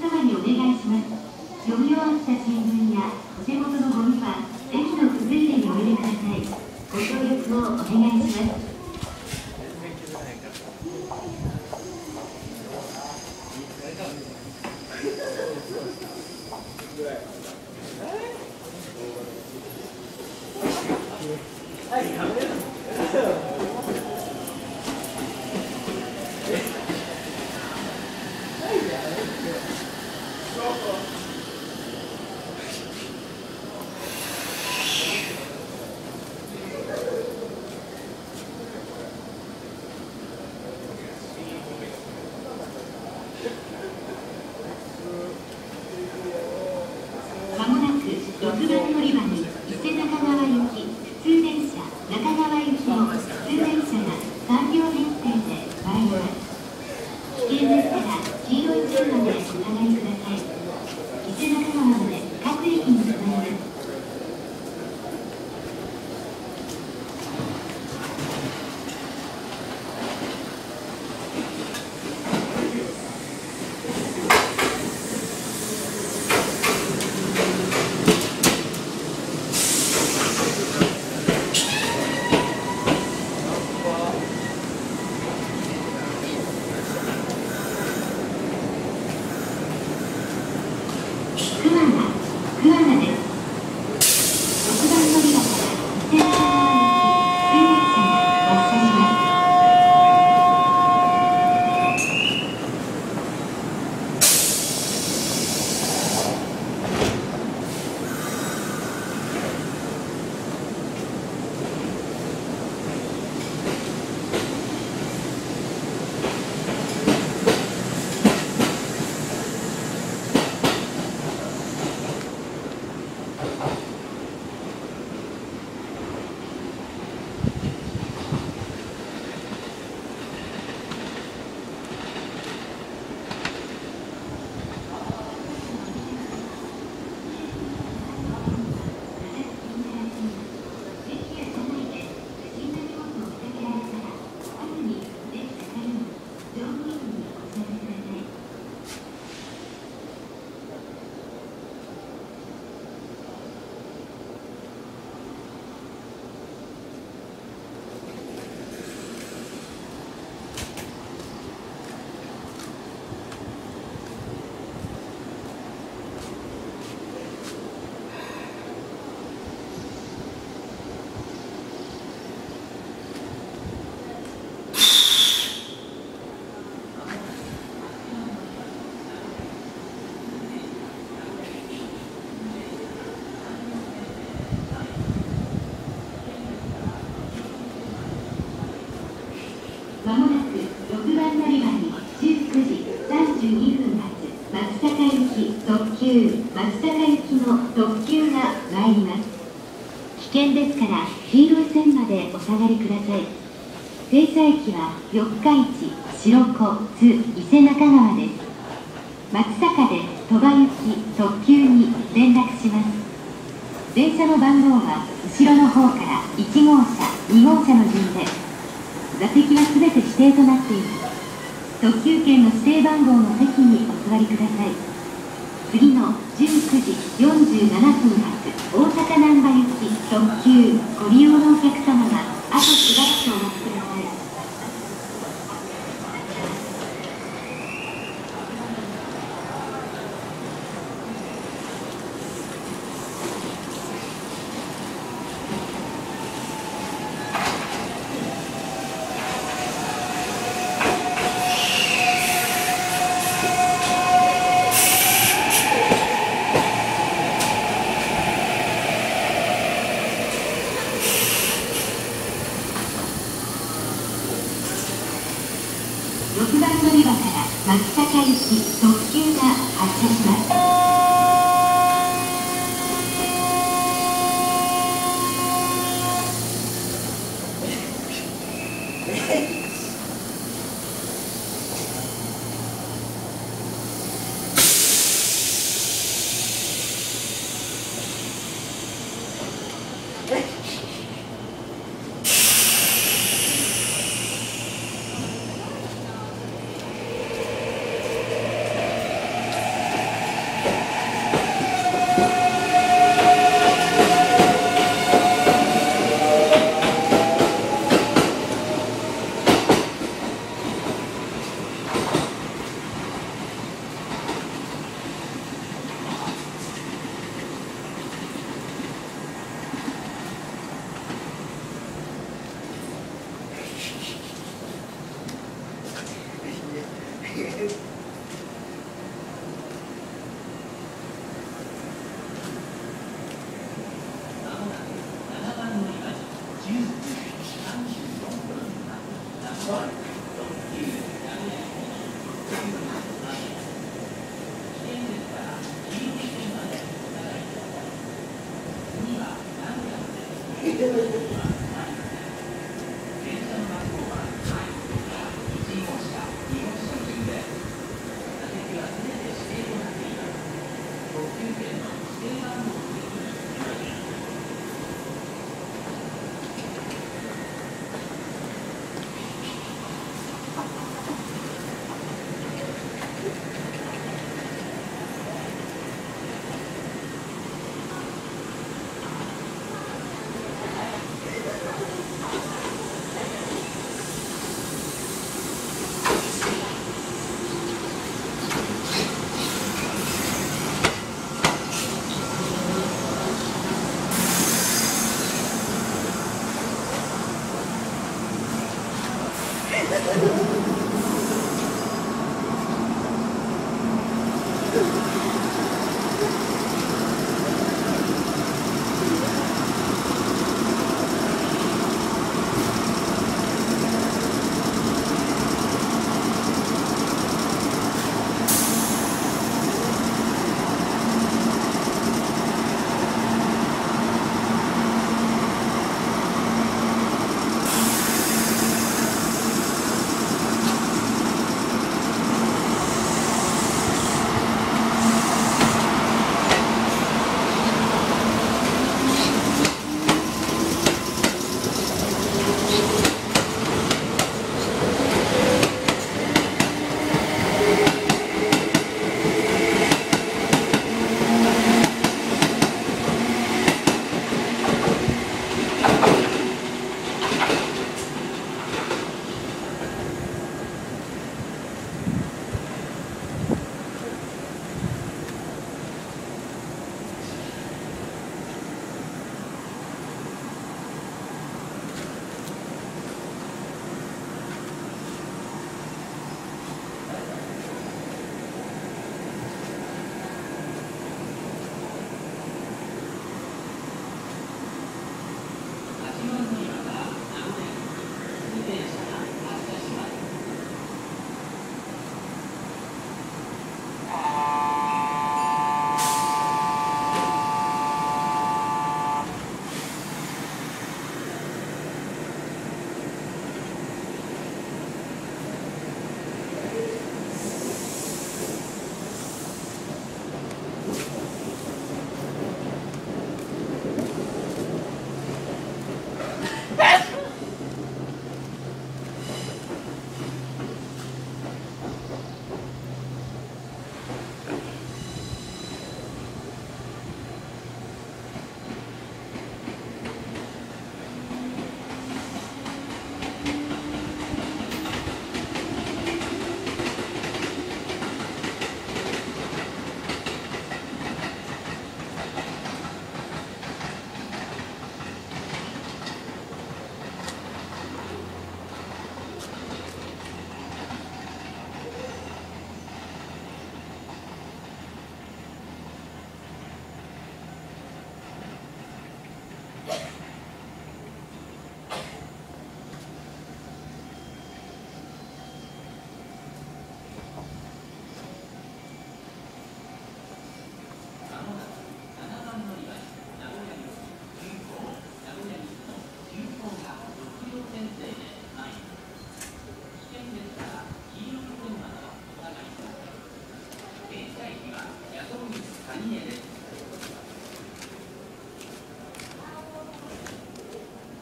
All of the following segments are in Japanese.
様にお願いします。読み終わった新聞やお手元のゴミは駅の崩れにお入れください。ご協力をお願いします。Loco. から黄色い線までお下がりください。停車駅は四日市白子津伊勢中川です。松坂で鳥羽行き特急に連絡します。電車の番号は後ろの方から1号車2号車の順で。座席は全て指定となっています。特急券の指定番号の席にお座りください。次の19時47分発大阪難波行き特急ご利用のお客様はあとしばらくお待ちください。fine.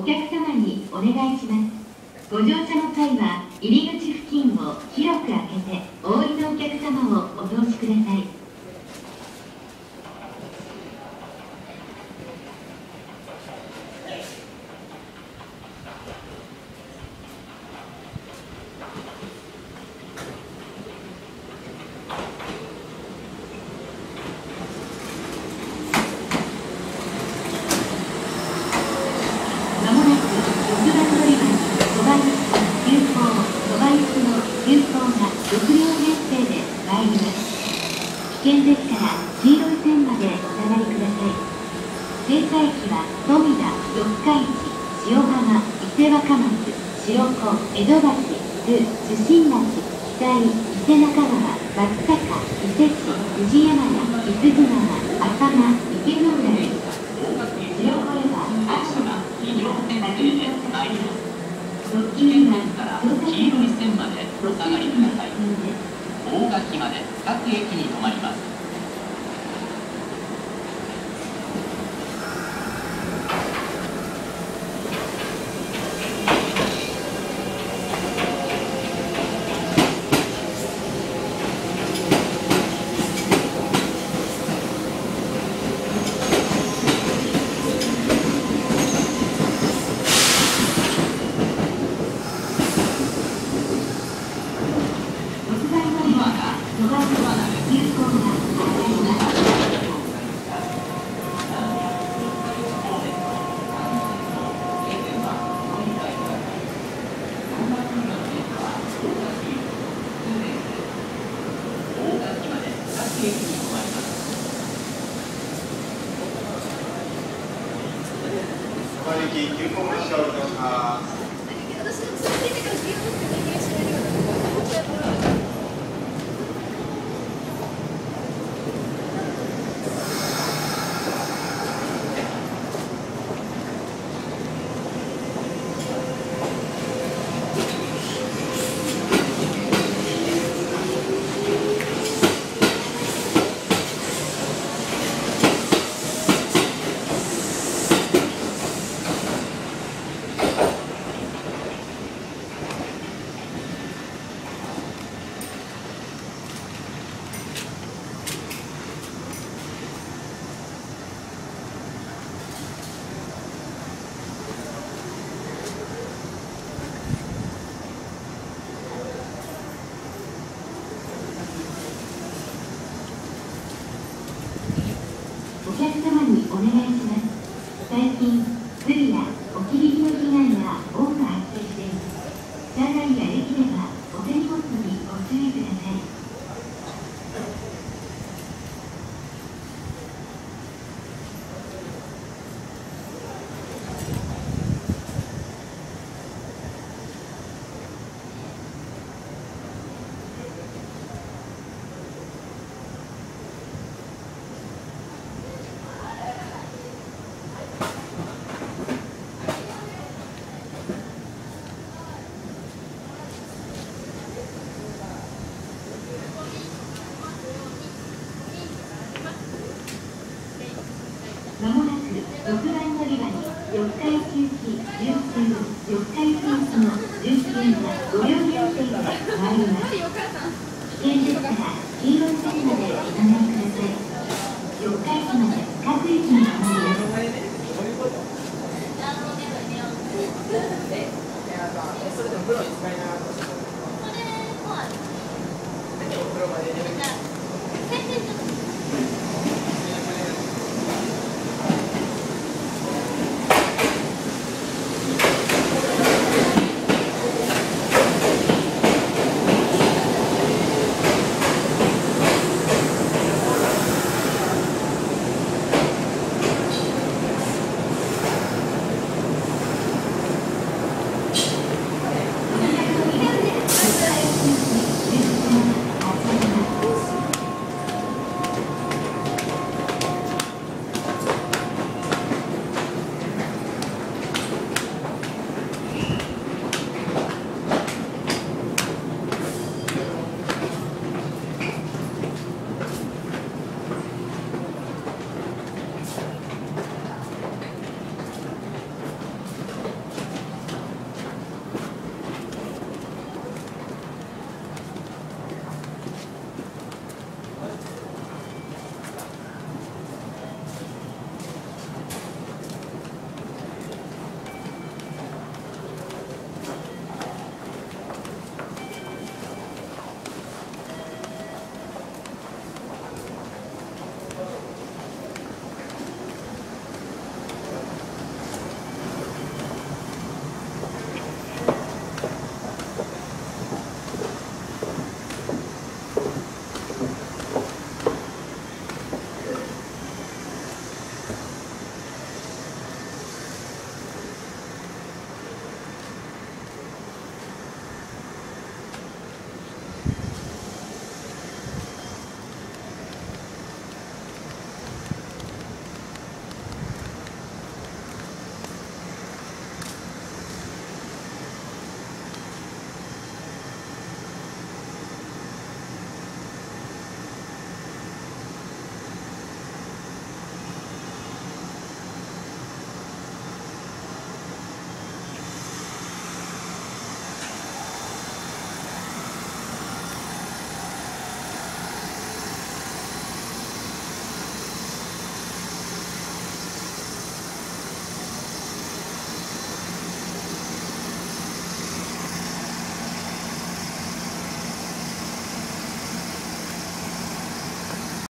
お客様にお願いします。ご乗車の際は入り口付近を広く開けてお降りのお客様をお通しください。上がります。危険ですから、黄色い線まで行かない